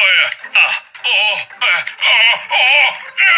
哎呀啊哦哎啊哦哎。